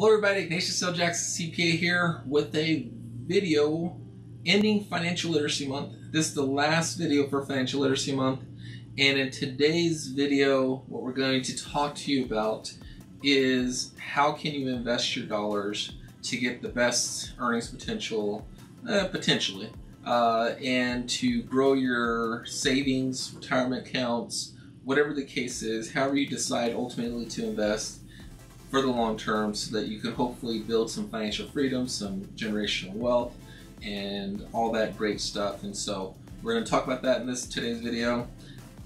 Hello everybody, Ignatius L. Jackson CPA here with a video ending Financial Literacy Month. This is the last video for Financial Literacy Month and in today's video what we're going to talk to you about is how can you invest your dollars to get the best earnings potential, uh, potentially, uh, and to grow your savings, retirement accounts, whatever the case is, however you decide ultimately to invest for the long term so that you can hopefully build some financial freedom, some generational wealth, and all that great stuff. And so we're going to talk about that in this today's video.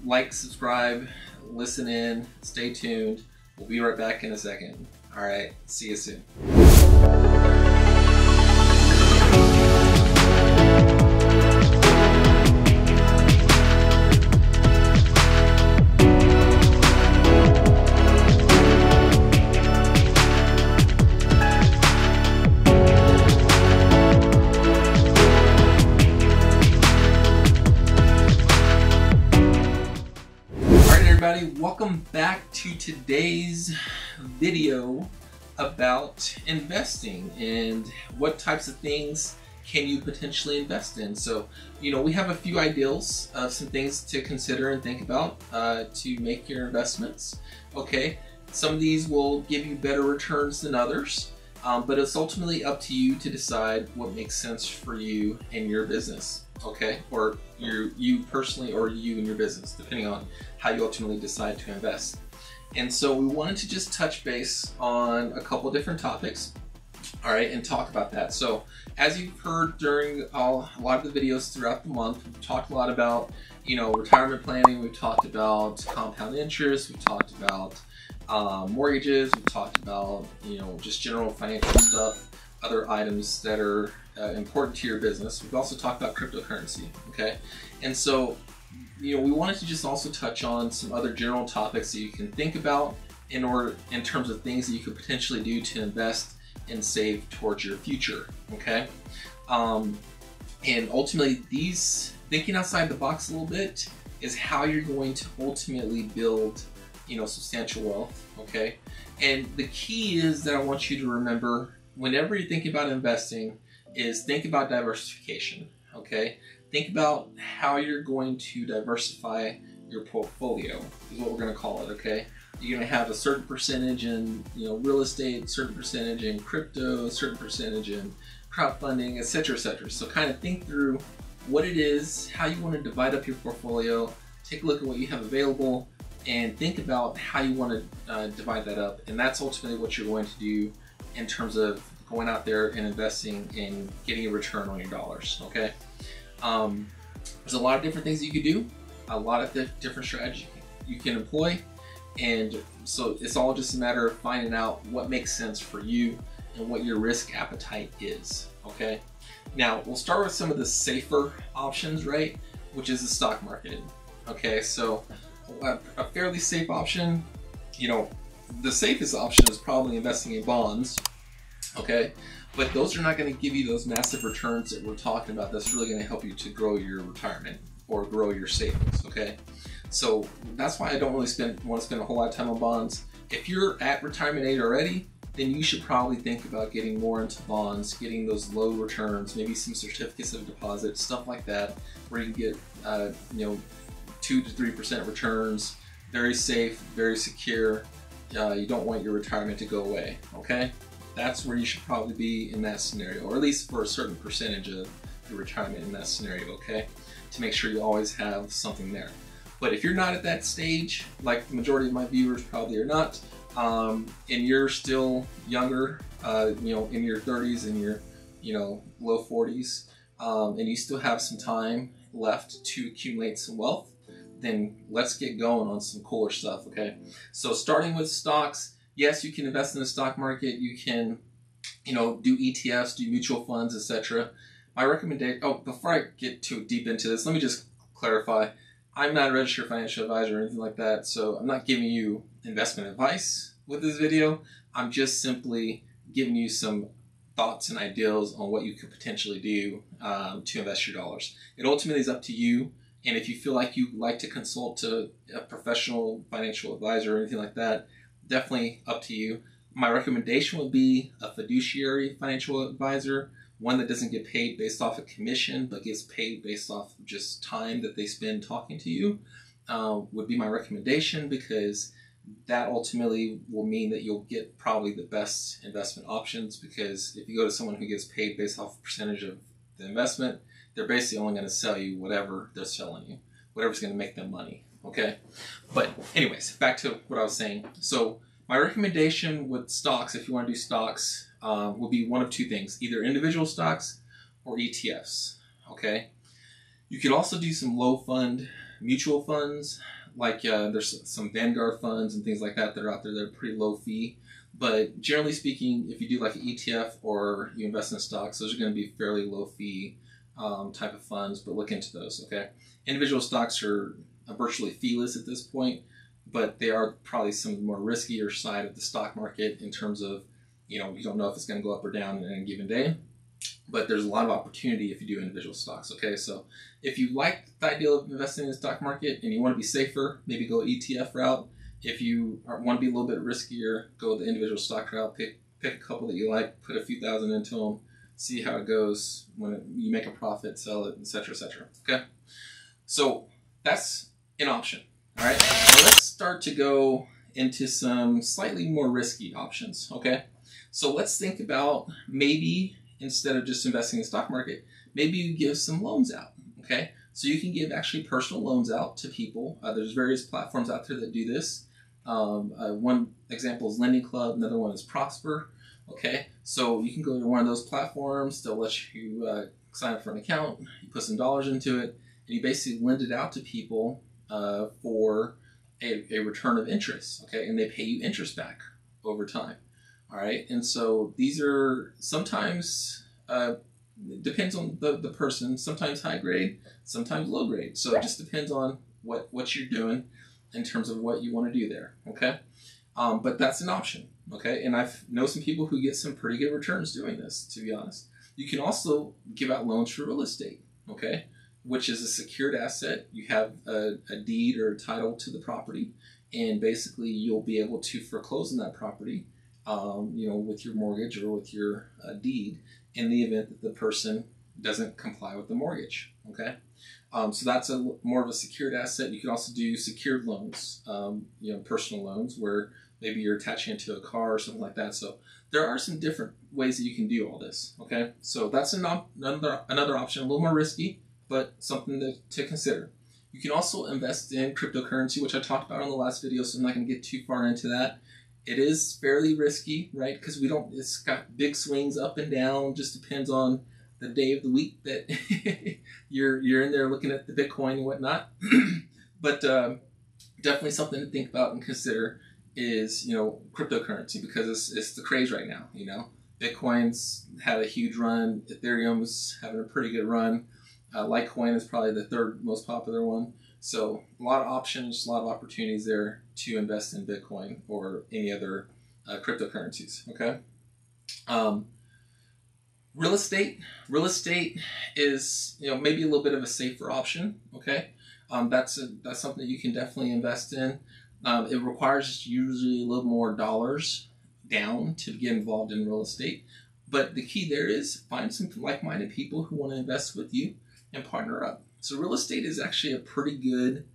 Like, subscribe, listen in, stay tuned. We'll be right back in a second. All right, see you soon. Welcome back to today's video about investing and what types of things can you potentially invest in. So, you know, we have a few ideals of some things to consider and think about uh, to make your investments. Okay, some of these will give you better returns than others, um, but it's ultimately up to you to decide what makes sense for you and your business okay? Or you, you personally or you and your business, depending on how you ultimately decide to invest. And so we wanted to just touch base on a couple different topics, all right, and talk about that. So as you've heard during all, a lot of the videos throughout the month, we've talked a lot about, you know, retirement planning, we've talked about compound interest, we've talked about um, mortgages, we've talked about, you know, just general financial stuff, other items that are uh, important to your business. We've also talked about cryptocurrency, okay? And so, you know, we wanted to just also touch on some other general topics that you can think about in order, in terms of things that you could potentially do to invest and save towards your future, okay? Um, and ultimately, these, thinking outside the box a little bit, is how you're going to ultimately build, you know, substantial wealth, okay? And the key is that I want you to remember whenever you're thinking about investing, is think about diversification, okay? Think about how you're going to diversify your portfolio, is what we're gonna call it, okay? You're gonna have a certain percentage in you know real estate, certain percentage in crypto, a certain percentage in crowdfunding, etc., etc. So kind of think through what it is, how you want to divide up your portfolio, take a look at what you have available, and think about how you want to uh, divide that up. And that's ultimately what you're going to do in terms of going out there and investing and getting a return on your dollars, okay? Um, there's a lot of different things you could do, a lot of different strategies you can employ, and so it's all just a matter of finding out what makes sense for you and what your risk appetite is, okay? Now, we'll start with some of the safer options, right? Which is the stock market, okay? So a, a fairly safe option, you know, the safest option is probably investing in bonds, okay? But those are not going to give you those massive returns that we're talking about. That's really going to help you to grow your retirement or grow your savings, okay? So that's why I don't really spend want to spend a whole lot of time on bonds. If you're at retirement age already, then you should probably think about getting more into bonds, getting those low returns, maybe some certificates of deposit, stuff like that, where you can get, uh, you know, two to three percent returns, very safe, very secure. Uh, you don't want your retirement to go away, okay? That's where you should probably be in that scenario, or at least for a certain percentage of your retirement in that scenario, okay? To make sure you always have something there. But if you're not at that stage, like the majority of my viewers probably are not, um, and you're still younger, uh, you know, in your 30s and your, you know, low 40s, um, and you still have some time left to accumulate some wealth, then let's get going on some cooler stuff, okay? So starting with stocks, yes, you can invest in the stock market. You can, you know, do ETFs, do mutual funds, etc. My recommendation. Oh, before I get too deep into this, let me just clarify. I'm not a registered financial advisor or anything like that, so I'm not giving you investment advice with this video. I'm just simply giving you some thoughts and ideas on what you could potentially do um, to invest your dollars. It ultimately is up to you. And if you feel like you like to consult to a professional financial advisor or anything like that, definitely up to you. my recommendation would be a fiduciary financial advisor, one that doesn't get paid based off a commission, but gets paid based off just time that they spend talking to you. Uh, would be my recommendation because that ultimately will mean that you'll get probably the best investment options because if you go to someone who gets paid based off a percentage of the investment, they're basically only going to sell you whatever they're selling you, whatever's going to make them money. Okay. But, anyways, back to what I was saying. So, my recommendation with stocks, if you want to do stocks, um, will be one of two things either individual stocks or ETFs. Okay. You could also do some low fund mutual funds like uh, there's some Vanguard funds and things like that that are out there that are pretty low fee. But generally speaking, if you do like an ETF or you invest in stocks, those are going to be fairly low fee um, type of funds. But look into those. Okay, individual stocks are virtually feeless at this point, but they are probably some of the more riskier side of the stock market in terms of you know you don't know if it's going to go up or down in any given day but there's a lot of opportunity if you do individual stocks. Okay, so if you like the idea of investing in the stock market and you want to be safer, maybe go ETF route. If you want to be a little bit riskier, go the individual stock route. Pick pick a couple that you like, put a few thousand into them, see how it goes. When it, you make a profit, sell it, etc., etc. Okay, so that's an option. All right, now let's start to go into some slightly more risky options. Okay, so let's think about maybe instead of just investing in the stock market, maybe you give some loans out. Okay, so you can give actually personal loans out to people. Uh, there's various platforms out there that do this. Um, uh, one example is Lending Club. Another one is Prosper. Okay, so you can go to one of those platforms. They'll let you uh, sign up for an account. You put some dollars into it, and you basically lend it out to people uh, for a, a return of interest. Okay, and they pay you interest back over time. All right, and so these are sometimes uh, depends on the, the person. Sometimes high grade, sometimes low grade. So it just depends on what what you're doing in terms of what you want to do there. Okay, um, but that's an option. Okay, and I've know some people who get some pretty good returns doing this. To be honest, you can also give out loans for real estate. Okay, which is a secured asset. You have a, a deed or a title to the property, and basically you'll be able to foreclose on that property um, you know, with your mortgage or with your uh, deed in the event that the person doesn't comply with the mortgage. Okay, um, so that's a more of a secured asset. You can also do secured loans, um, you know, personal loans where maybe you're attaching it to a car or something like that. So there are some different ways that you can do all this. Okay, so that's another another option, a little more risky, but something to, to consider. You can also invest in cryptocurrency, which I talked about in the last video, so I'm not going to get too far into that it is fairly risky, right? Because we don't, it's got big swings up and down. Just depends on the day of the week that you're you're in there looking at the Bitcoin and whatnot. but um, definitely something to think about and consider is you know cryptocurrency because it's it's the craze right now. You know, Bitcoin's had a huge run. Ethereum's having a pretty good run. Uh, Litecoin is probably the third most popular one. So a lot of options, a lot of opportunities there to invest in Bitcoin or any other uh, cryptocurrencies. Okay. Um, real estate. Real estate is you know maybe a little bit of a safer option. Okay. Um, that's a, that's something that you can definitely invest in. Um, it requires usually a little more dollars down to get involved in real estate. But the key there is find some like-minded people who want to invest with you and partner up. So real estate is actually a pretty good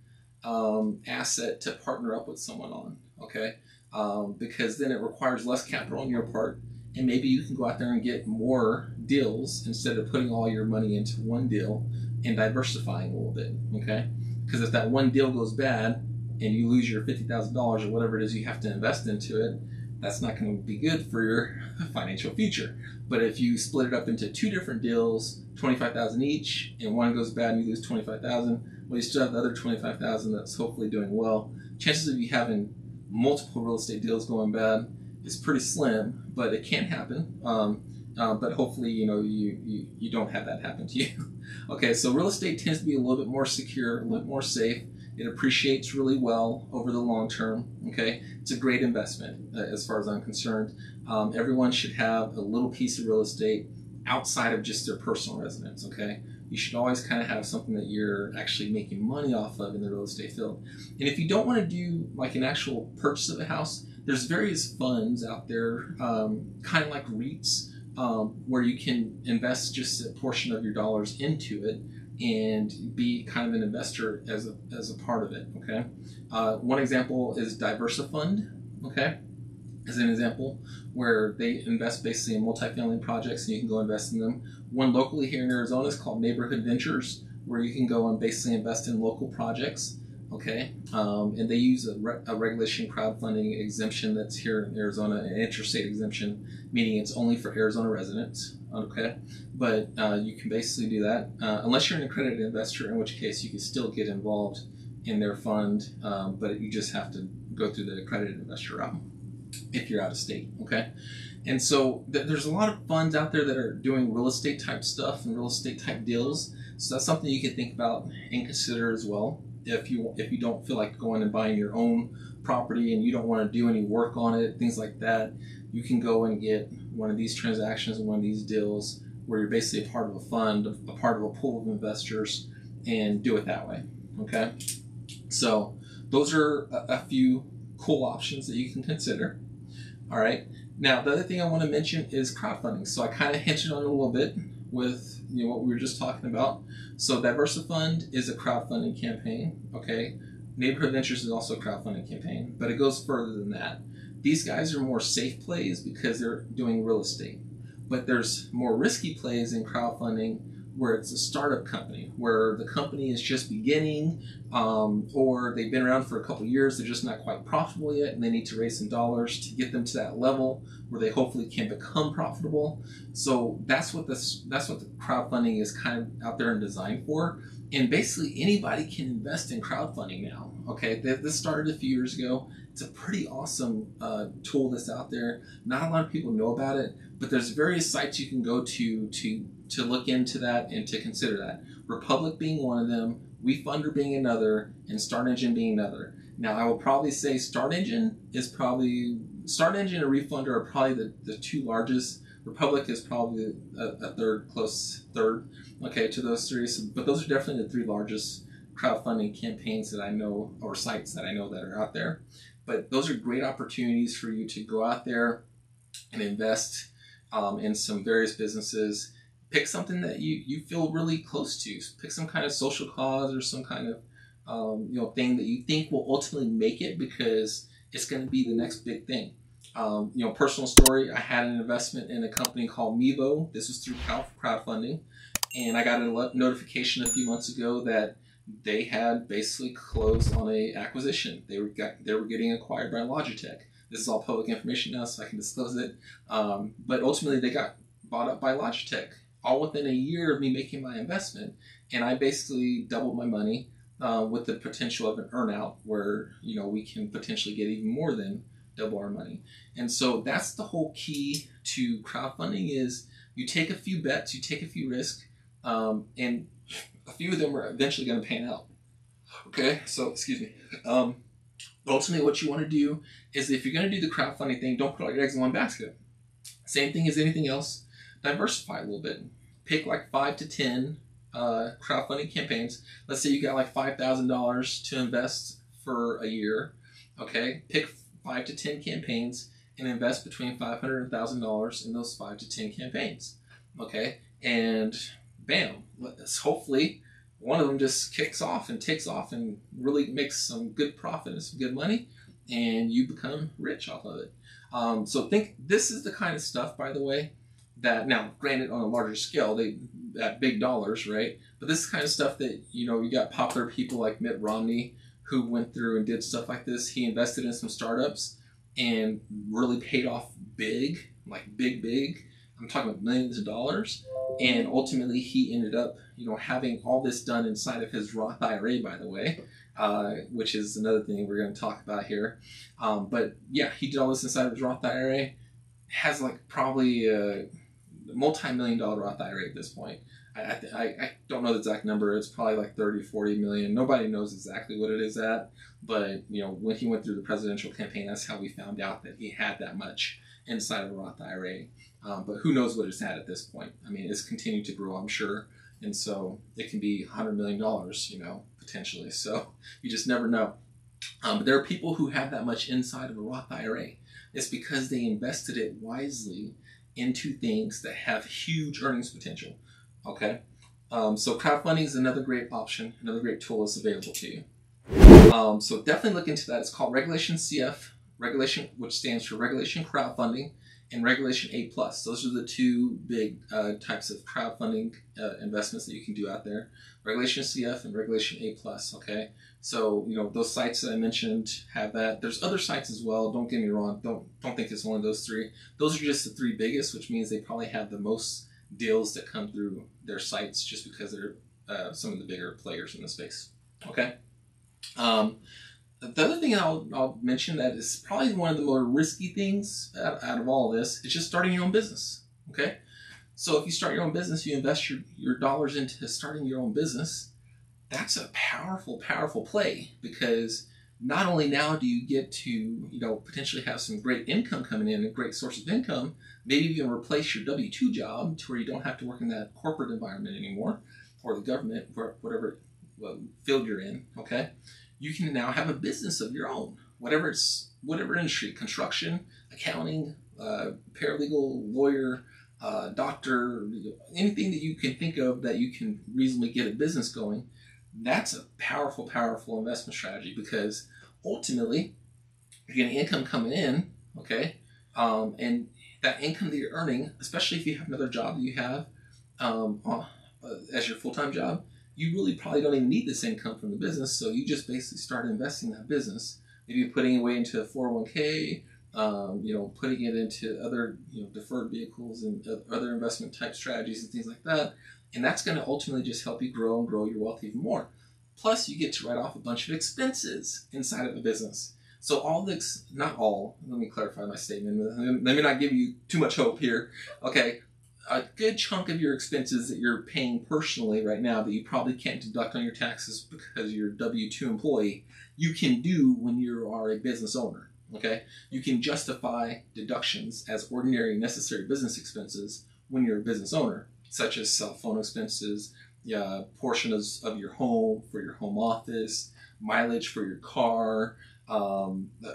um, asset to partner up with someone on. Okay, um, because then it requires less capital on your part, and maybe you can go out there and get more deals instead of putting all your money into one deal and diversifying a little bit. Okay, because if that one deal goes bad and you lose your fifty thousand dollars or whatever it is you have to invest into it, that's not going to be good for your financial future. But if you split it up into two different deals, 25,000 each, and one goes bad and you lose 25,000, well, you still have the other 25,000 that's hopefully doing well. Chances of you having multiple real estate deals going bad is pretty slim, but it can happen. Um, uh, but hopefully, you know, you, you, you don't have that happen to you. okay, so real estate tends to be a little bit more secure, a little more safe. It appreciates really well over the long term. Okay, it's a great investment uh, as far as I'm concerned. Um, everyone should have a little piece of real estate outside of just their personal residence. Okay, you should always kind of have something that you're actually making money off of in the real estate field. And if you don't want to do like an actual purchase of a house, there's various funds out there, um, kind of like REITs, um, where you can invest just a portion of your dollars into it and be kind of an investor as a, as a part of it. Okay. Uh, one example is DiversyFund. Okay. As an example, where they invest basically in multifamily projects and you can go invest in them. One locally here in Arizona is called Neighborhood Ventures, where you can go and basically invest in local projects okay? Um, and they use a, re- a, regulation crowdfunding exemption that's here in Arizona, an interstate exemption, meaning it's only for Arizona residents, okay? But uh, you can basically do that uh, unless you're an accredited investor, in which case you can still get involved in their fund, um, but you just have to go through the accredited investor route if you're out of state, okay? And so th- there's a lot of funds out there that are doing real estate type stuff and real estate type deals. So that's something you can think about and consider as well if you if you don't feel like going and buying your own property and you don't want to do any work on it, things like that, you can go and get one of these transactions one of these deals where you're basically a part of a fund, a part of a pool of investors, and do it that way. Okay, so those are a, a few cool options that you can consider. All right. Now the other thing I want to mention is crowdfunding. So I kind of hinted on it a little bit with you know what we were just talking about. So DiversyFund is a crowdfunding campaign. Okay, Neighborhood Ventures is also a crowdfunding campaign, but it goes further than that. These guys are more safe plays because they're doing real estate, but there's more risky plays in crowdfunding where it's a startup company, where the company is just beginning, um, or they've been around for a couple years, they're just not quite profitable yet, and they need to raise some dollars to get them to that level where they hopefully can become profitable. So that's what this that's what the crowdfunding is kind of out there and designed for. And basically anybody can invest in crowdfunding now. Okay, this started a few years ago. It's a pretty awesome uh, tool that's out there. Not a lot of people know about it, but there's various sites you can go to to to look into that and to consider that. Republic being one of them, WeFunder being another, and Start Engine being another. Now, I will probably say Start Engine is probably Start Engine and WeFunder are probably the, the two largest. Republic is probably a, a third, close third, okay, to those three. But those are definitely the three largest crowdfunding campaigns that I know or sites that I know that are out there. But those are great opportunities for you to go out there and invest um, in some various businesses. Pick something that you, you feel really close to. Pick some kind of social cause or some kind of um, you know thing that you think will ultimately make it because it's going to be the next big thing. Um, you know, personal story. I had an investment in a company called Mevo. This was through crowdfunding, and I got a notification a few months ago that they had basically closed on a acquisition. They were got, they were getting acquired by Logitech. This is all public information now, so I can disclose it. Um, but ultimately, they got bought up by Logitech all within a year of me making my investment, and I basically doubled my money uh, with the potential of an earnout where you know we can potentially get even more than double our money. And so that's the whole key to crowdfunding is you take a few bets, you take a few risks, um, and a few of them are eventually going to pan out. Okay, so excuse me. Um, ultimately, what you want to do is if you're going to do the crowdfunding thing, don't put all your eggs in one basket. Same thing as anything else. Diversify a little bit. Pick like five to ten uh, crowdfunding campaigns. Let's say you got like five thousand dollars to invest for a year. Okay, pick five to ten campaigns and invest between five hundred and thousand dollars in those five to ten campaigns. Okay, and bam, let's hopefully one of them just kicks off and takes off and really makes some good profit and some good money, and you become rich off of it. Um, so think this is the kind of stuff, by the way, that now granted on a larger scale, they at big dollars, right? But this is kind of stuff that you know you got popular people like Mitt Romney who went through and did stuff like this. He invested in some startups and really paid off big, like big, big. I'm talking about millions of dollars. And ultimately, he ended up, you know, having all this done inside of his Roth IRA, by the way, uh, which is another thing we're going to talk about here. Um, but yeah, he did all this inside of his Roth IRA. Has like probably a multi-million dollar Roth IRA at this point. I, I, I don't know the exact number. It's probably like 30, 40 million. Nobody knows exactly what it is at. But, you know, when he went through the presidential campaign, that's how we found out that he had that much inside of a Roth IRA. Um, but who knows what it's at at this point? I mean, it's continued to grow, I'm sure. And so it can be $100 million, you know, potentially. So you just never know. Um, but there are people who have that much inside of a Roth IRA. It's because they invested it wisely into things that have huge earnings potential. Okay, um, so crowdfunding is another great option, another great tool that's available to you. Um, so definitely look into that. It's called Regulation CF, Regulation, which stands for Regulation Crowdfunding, and Regulation A Plus. Those are the two big uh, types of crowdfunding uh, investments that you can do out there. Regulation CF and Regulation A Plus. Okay, so you know those sites that I mentioned have that. There's other sites as well. Don't get me wrong. Don't don't think it's one of those three. Those are just the three biggest, which means they probably have the most deals that come through their sites just because they're uh, some of the bigger players in the space. Okay. Um, the other thing I'll, I'll mention that is probably one of the more risky things out, out of all of this is just starting your own business. Okay. So if you start your own business, you invest your, your dollars into starting your own business. That's a powerful, powerful play because not only now do you get to, you know, potentially have some great income coming in, a great source of income, maybe even replace your W-2 job to where you don't have to work in that corporate environment anymore or the government, whatever field you're in, okay? You can now have a business of your own, whatever it's, whatever industry, construction, accounting, uh, paralegal, lawyer, uh, doctor, anything that you can think of that you can reasonably get a business going, that's a powerful, powerful investment strategy because ultimately you're getting income coming in, okay? Um, and that income that you're earning, especially if you have another job that you have um, uh, as your full time job, you really probably don't even need this income from the business. So you just basically start investing in that business. Maybe putting it away into a 401k, um, you know, putting it into other you know deferred vehicles and other investment type strategies and things like that. And that's going to ultimately just help you grow and grow your wealth even more. Plus, you get to write off a bunch of expenses inside of a business. So all the, not all, let me clarify my statement. Let me not give you too much hope here. Okay, a good chunk of your expenses that you're paying personally right now that you probably can't deduct on your taxes because you're a W-2 employee, you can do when you are a business owner. Okay, you can justify deductions as ordinary necessary business expenses when you're a business owner, such as cell phone expenses, yeah, portions of of your home for your home office, mileage for your car, um, uh,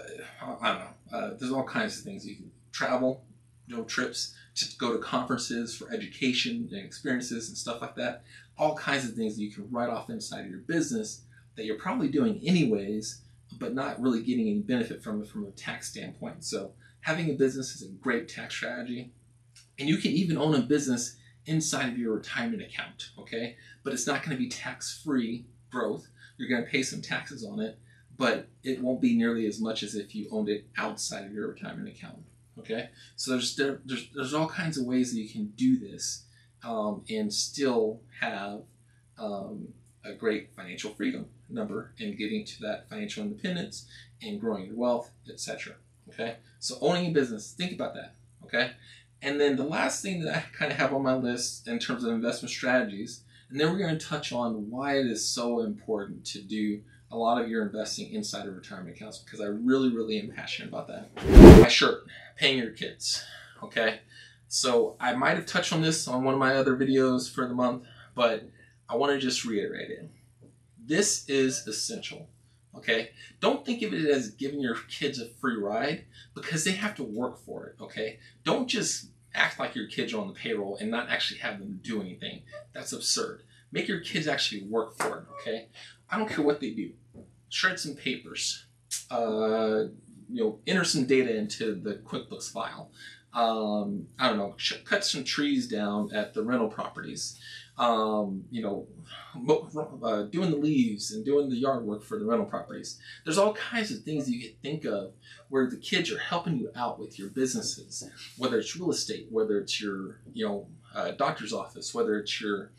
I don't know. Uh, there's all kinds of things you can travel, know, trips to go to conferences for education and experiences and stuff like that. All kinds of things that you can write off inside of your business that you're probably doing anyways, but not really getting any benefit from it from a tax standpoint. So having a business is a great tax strategy, and you can even own a business inside of your retirement account. Okay, but it's not going to be tax-free growth. You're going to pay some taxes on it but it won't be nearly as much as if you owned it outside of your retirement account. Okay, so there's there's there's all kinds of ways that you can do this um, and still have um, a great financial freedom number and getting to that financial independence and growing your wealth, etc. Okay, so owning a business, think about that. Okay, and then the last thing that I kind of have on my list in terms of investment strategies, and then we're going to touch on why it is so important to do a lot of your investing inside of retirement accounts because I really, really am passionate about that. My shirt, paying your kids. Okay. So I might have touched on this on one of my other videos for the month, but I want to just reiterate it. This is essential. Okay. Don't think of it as giving your kids a free ride because they have to work for it. Okay. Don't just act like your kids are on the payroll and not actually have them do anything. That's absurd. Make your kids actually work for it. Okay. I don't care what they do. Shred some papers. Uh, you know, enter some data into the QuickBooks file. Um, I don't know, cut some trees down at the rental properties. Um, you know, uh, doing the leaves and doing the yard work for the rental properties. There's all kinds of things you can think of where the kids are helping you out with your businesses, whether it's real estate, whether it's your, you know, uh, doctor's office, whether it's your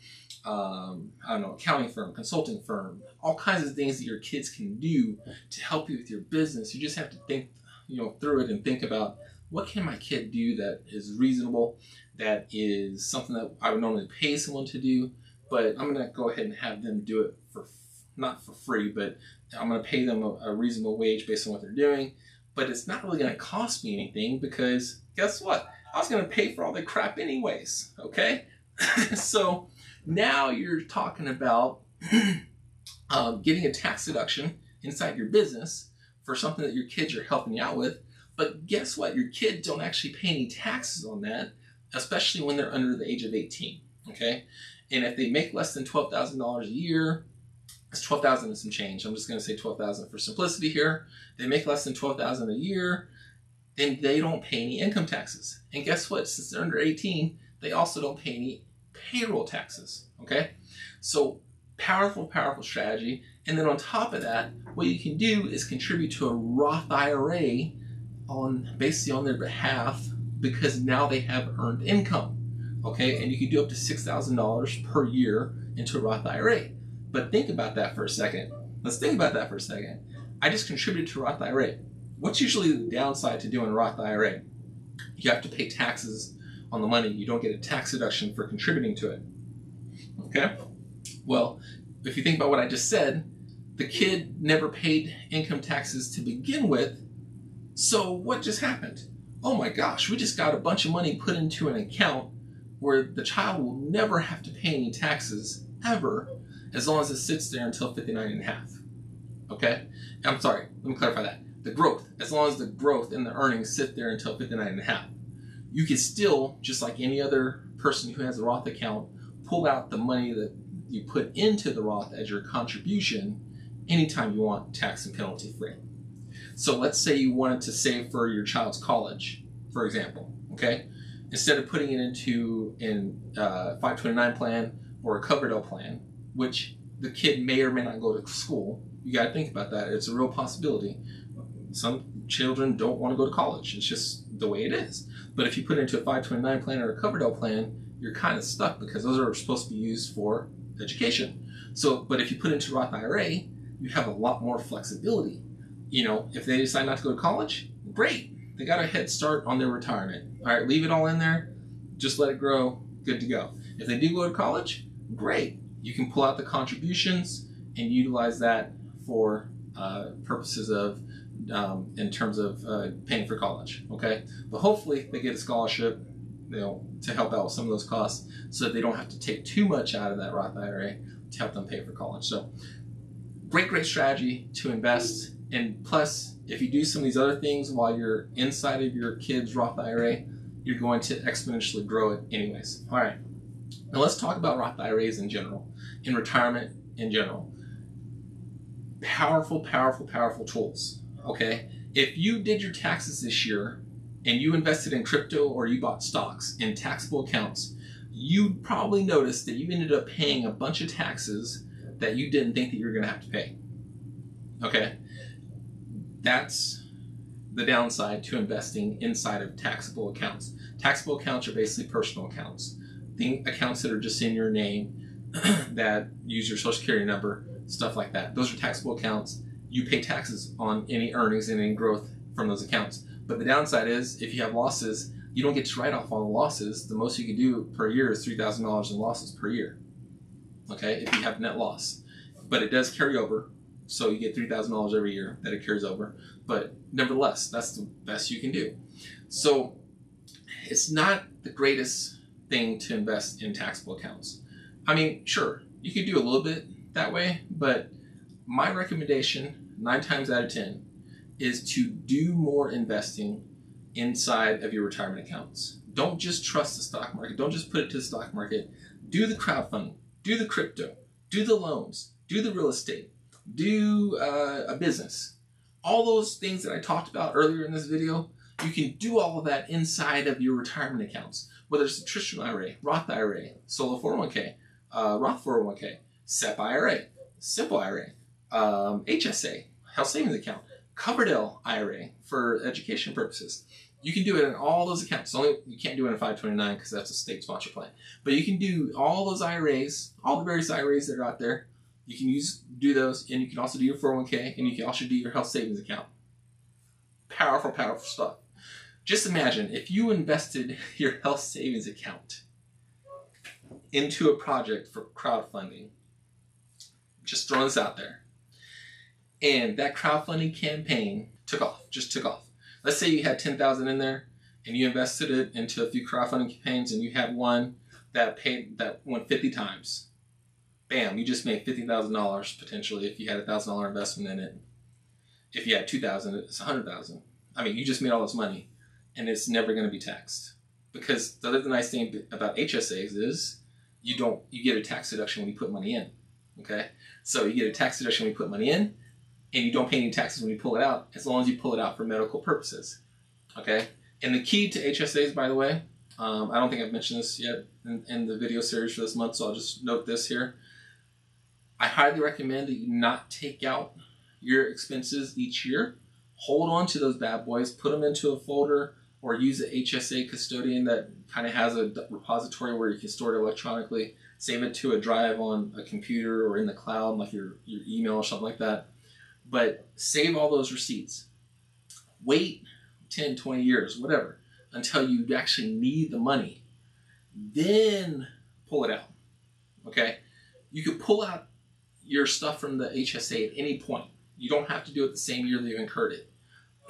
um, I don't know, accounting firm, consulting firm, all kinds of things that your kids can do to help you with your business. You just have to think, you know, through it and think about what can my kid do that is reasonable, that is something that I would normally pay someone to do, but I'm going to go ahead and have them do it for not for free, but I'm going to pay them a, a reasonable wage based on what they're doing. But it's not really going to cost me anything because guess what? I was going to pay for all the crap anyways. Okay, so now you're talking about um, getting a tax deduction inside your business for something that your kids are helping you out with. But guess what? Your kids don't actually pay any taxes on that, especially when they're under the age of 18. Okay? And if they make less than $12,000 a year, it's 12,000 and some change. I'm just going to say 12,000 for simplicity here. They make less than 12,000 a year, then they don't pay any income taxes. And guess what? Since they're under 18, they also don't pay any payroll taxes. Okay? So powerful, powerful strategy. And then on top of that, what you can do is contribute to a Roth IRA on basically on their behalf because now they have earned income. Okay, and you can do up to six thousand dollars per year into a Roth IRA. But think about that for a second. Let's think about that for a second. I just contributed to Roth IRA. What's usually the downside to doing a Roth IRA? You have to pay taxes on the money. You don't get a tax deduction for contributing to it. Okay? Well, if you think about what I just said, the kid never paid income taxes to begin with. So what just happened? Oh my gosh, we just got a bunch of money put into an account where the child will never have to pay any taxes ever as long as it sits there until 59 and a half. Okay? I'm sorry, let me clarify that. The growth, as long as the growth in the earnings sit there until 59 and a half. You can still, just like any other person who has a Roth account, pull out the money that you put into the Roth as your contribution anytime you want tax and penalty free. So let's say you wanted to save for your child's college, for example, okay? Instead of putting it into an uh, 529 plan or a Coverdell plan, which the kid may or may not go to school, you got to think about that. It's a real possibility. Some children don't want to go to college. It's just the way it is. But if you put it into a 529 plan or a Coverdell plan, you're kind of stuck because those are supposed to be used for education. So, but if you put it into Roth IRA, you have a lot more flexibility. You know, if they decide not to go to college, great. They got a head start on their retirement. All right, leave it all in there. Just let it grow. Good to go. If they do go to college, great. You can pull out the contributions and utilize that for uh, purposes of um, in terms of uh, paying for college. Okay, but hopefully they get a scholarship, you know, to help out with some of those costs, so they don't have to take too much out of that Roth IRA to help them pay for college. So, great, great strategy to invest. And plus, if you do some of these other things while you're inside of your kid's Roth IRA, you're going to exponentially grow it anyways. All right. Now let's talk about Roth IRAs in general, in retirement in general. Powerful, powerful, powerful tools okay? If you did your taxes this year and you invested in crypto or you bought stocks in taxable accounts, you probably noticed that you ended up paying a bunch of taxes that you didn't think that you were going to have to pay. Okay? That's the downside to investing inside of taxable accounts. Taxable accounts are basically personal accounts. Accounts that are just in your name that use your social security number, stuff like that. Those are taxable accounts you pay taxes on any earnings and any growth from those accounts. But the downside is if you have losses, you don't get to write off all the losses. The most you can do per year is $3,000 in losses per year. Okay, if you have net loss. But it does carry over, so you get $3,000 every year that it carries over. But nevertheless, that's the best you can do. So it's not the greatest thing to invest in taxable accounts. I mean, sure, you could do a little bit that way, but my recommendation, nine times out of 10, is to do more investing inside of your retirement accounts. Don't just trust the stock market. Don't just put it to the stock market. Do the crowdfunding, do the crypto, do the loans, do the real estate, do uh, a business. All those things that I talked about earlier in this video, you can do all of that inside of your retirement accounts, whether it's a traditional IRA, Roth IRA, solo 401k, uh, Roth 401k, SEP IRA, simple IRA, um, HSA, health savings account, Coverdell IRA for education purposes. You can do it in all those accounts. Only you can't do it in 529 because that's a state sponsored plan. But you can do all those IRAs, all the various IRAs that are out there. You can use do those, and you can also do your 401k, and you can also do your health savings account. Powerful, powerful stuff. Just imagine if you invested your health savings account into a project for crowdfunding. Just throwing this out there and that crowdfunding campaign took off, just took off. Let's say you had 10,000 in there and you invested it into a few crowdfunding campaigns and you had one that paid that went 50 times. Bam, you just made $50,000 potentially if you had a $1,000 investment in it. If you had 2000 it's 100000 I mean, you just made all this money and it's never going to be taxed. Because the other nice thing about HSAs is you don't you get a tax deduction when you put money in. Okay? So you get a tax deduction when you put money in and you don't pay any taxes when you pull it out as long as you pull it out for medical purposes. Okay? And the key to HSAs, by the way, um, I don't think I've mentioned this yet in, in, the video series for this month, so I'll just note this here. I highly recommend that you not take out your expenses each year. Hold on to those bad boys, put them into a folder, or use an HSA custodian that kind of has a repository where you can store it electronically. Save it to a drive on a computer or in the cloud, like your, your email or something like that. But save all those receipts. Wait 10, 20 years, whatever, until you actually need the money. Then pull it out. Okay? You can pull out your stuff from the HSA at any point. You don't have to do it the same year that you incurred it.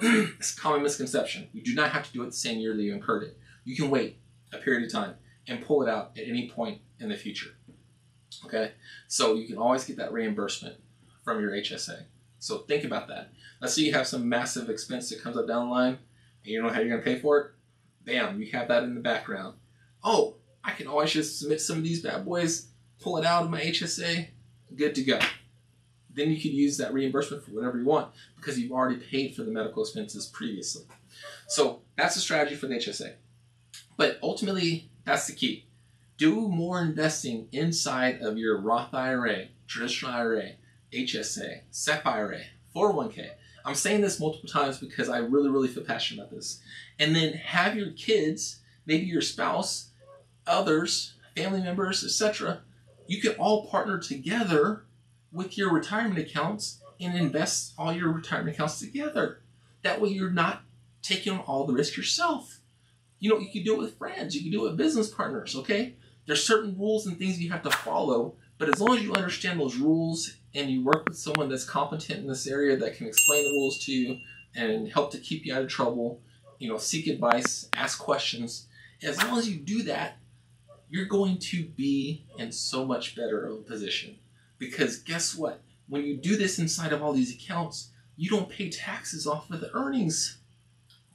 it's a common misconception. You do not have to do it the same year that you incurred it. You can wait a period of time and pull it out at any point in the future. Okay? So you can always get that reimbursement from your HSA. So think about that. Let's say you have some massive expense that comes up down the line and you don't know how you're going to pay for it. Bam, you have that in the background. Oh, I can always just submit some of these bad boys, pull it out of my HSA, good to go. Then you can use that reimbursement for whatever you want because you've already paid for the medical expenses previously. So that's the strategy for the HSA. But ultimately, that's the key. Do more investing inside of your Roth IRA, traditional IRA, HSA, SEP IRA, 401k. I'm saying this multiple times because I really, really feel passionate about this. And then have your kids, maybe your spouse, others, family members, etc. You can all partner together with your retirement accounts and invest all your retirement accounts together. That way you're not taking on all the risk yourself. You know, you can do it with friends, you can do it with business partners, okay? There's certain rules and things you have to follow, but as long as you understand those rules and you work with someone that's competent in this area that can explain the rules to you and help to keep you out of trouble, you know, seek advice, ask questions, as long as you do that, you're going to be in so much better of a position. Because guess what? When you do this inside of all these accounts, you don't pay taxes off of the earnings,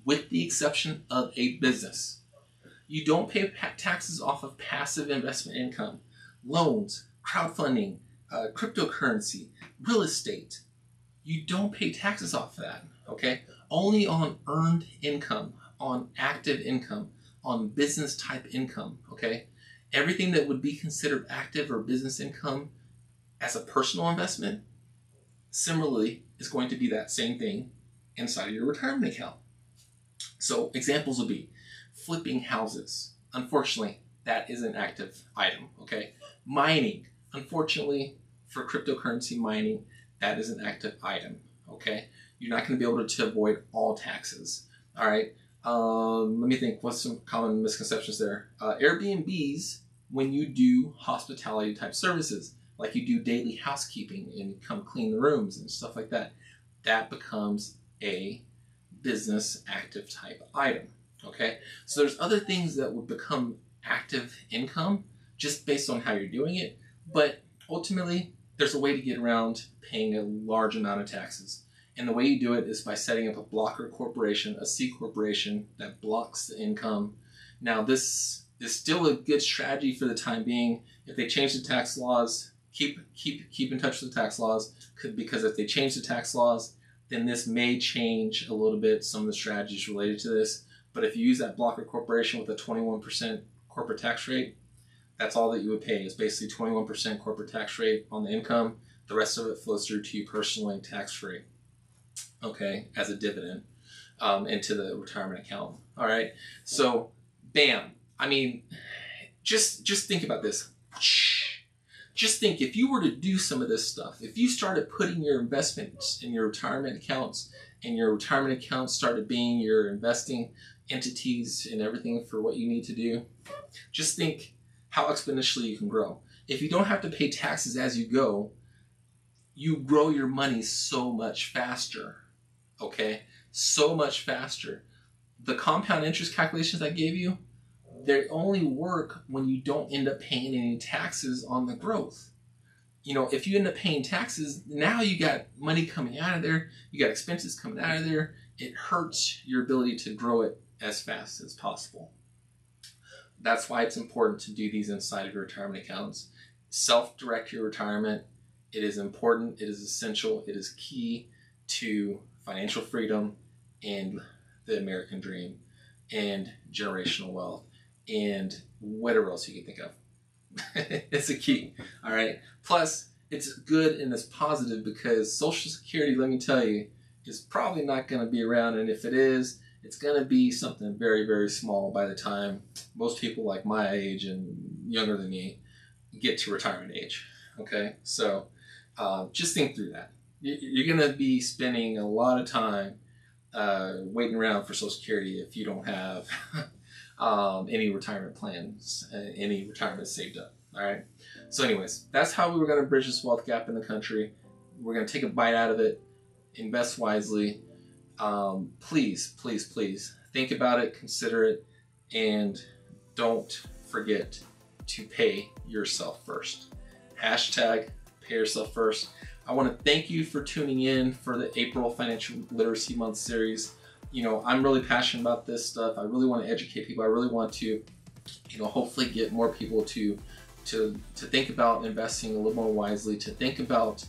with the exception of a business. You don't pay taxes off of passive investment income, loans, crowdfunding, uh, cryptocurrency, real estate. You don't pay taxes off of that, okay? Only on earned income, on active income, on business type income, okay? Everything that would be considered active or business income as a personal investment, similarly, is going to be that same thing inside of your retirement account. So examples would be flipping houses. Unfortunately, that is an active item, okay? Mining. Unfortunately, for cryptocurrency mining, that is an active item, okay? You're not going to be able to avoid all taxes, all right? Um, let me think, what's some common misconceptions there? Uh, Airbnbs, when you do hospitality type services, like you do daily housekeeping and come clean the rooms and stuff like that, that becomes a business active type item. Okay, so there's other things that would become active income just based on how you're doing it, but ultimately there's a way to get around paying a large amount of taxes. And the way you do it is by setting up a blocker corporation, a C corporation that blocks the income. Now, this is still a good strategy for the time being. If they change the tax laws, keep keep keep in touch with the tax laws because if they change the tax laws, then this may change a little bit some of the strategies related to this. But if you use that blocker corporation with a 21% corporate tax rate, that's all that you would pay is basically 21% corporate tax rate on the income. The rest of it flows through to you personally tax free, okay, as a dividend um, into the retirement account. All right, so bam. I mean, just just think about this just think if you were to do some of this stuff, if you started putting your investments in your retirement accounts and your retirement accounts started being your investing entities and everything for what you need to do, just think how exponentially you can grow. If you don't have to pay taxes as you go, you grow your money so much faster. Okay? So much faster. The compound interest calculations I gave you, they only work when you don't end up paying any taxes on the growth. you know, if you end up paying taxes, now you got money coming out of there, you got expenses coming out of there. It hurts your ability to grow it as fast as possible. That's why it's important to do these inside of your retirement accounts. Self direct your retirement. It is important, it is essential, it is key to financial freedom and the American dream and generational wealth and whatever else you can think of. it's a key. All right. Plus, it's good and it's positive because Social Security, let me tell you, is probably not going to be around. And if it is, it's going to be something very, very small by the time most people like my age and younger than me get to retirement age. Okay. So uh, just think through that. You're going to be spending a lot of time uh, waiting around for Social Security if you don't have um, any retirement plans, uh, any retirement saved up. All right. So, anyways, that's how we were going to bridge this wealth gap in the country. We're going to take a bite out of it, invest wisely. Um, please, please, please think about it, consider it, and don't forget to pay yourself first. Hashtag pay yourself first. I want to thank you for tuning in for the April Financial Literacy Month series. You know, I'm really passionate about this stuff. I really want to educate people. I really want to, you know, hopefully get more people to to to think about investing a little more wisely, to think about,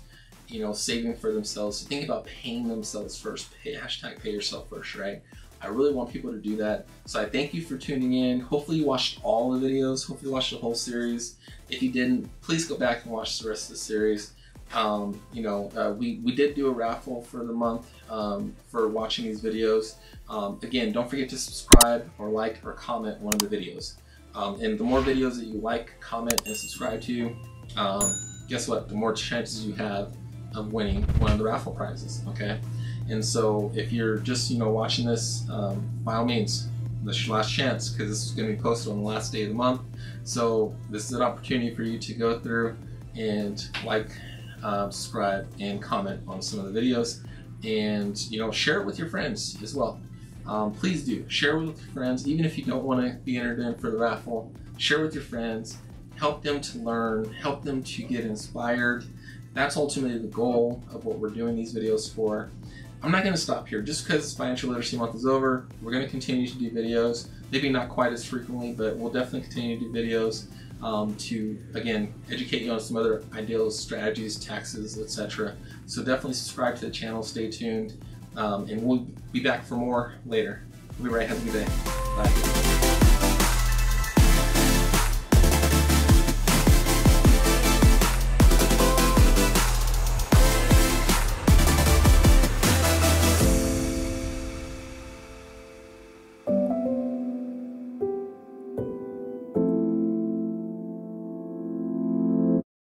you know, saving for themselves, to think about paying themselves first. Pay, hashtag pay yourself first, right? I really want people to do that. So I thank you for tuning in. Hopefully you watched all the videos. Hopefully you watched the whole series. If you didn't, please go back and watch the rest of the series. Um, you know, uh, we, we did do a raffle for the month um, for watching these videos. Um, again, don't forget to subscribe or like or comment one of the videos. Um, and the more videos that you like, comment, and subscribe to, um, guess what? The more chances you have of winning one of the raffle prizes, okay? And so if you're just, you know, watching this, um, by all means, this last chance because this is going to be posted on the last day of the month. So this is an opportunity for you to go through and like, um, subscribe, and comment on some of the videos. And you know, share it with your friends as well. Um, please do share with your friends, even if you don't want to be entered in for the raffle. Share with your friends, help them to learn, help them to get inspired. That's ultimately the goal of what we're doing these videos for. I'm not going to stop here. Just because Financial Literacy Month is over, we're going to continue to do videos. Maybe not quite as frequently, but we'll definitely continue to do videos um, to, again, educate you on some other ideals, strategies, taxes, etc. So definitely subscribe to the channel, stay tuned, um, and we'll be back for more later. We'll be right. Have a good day. Bye.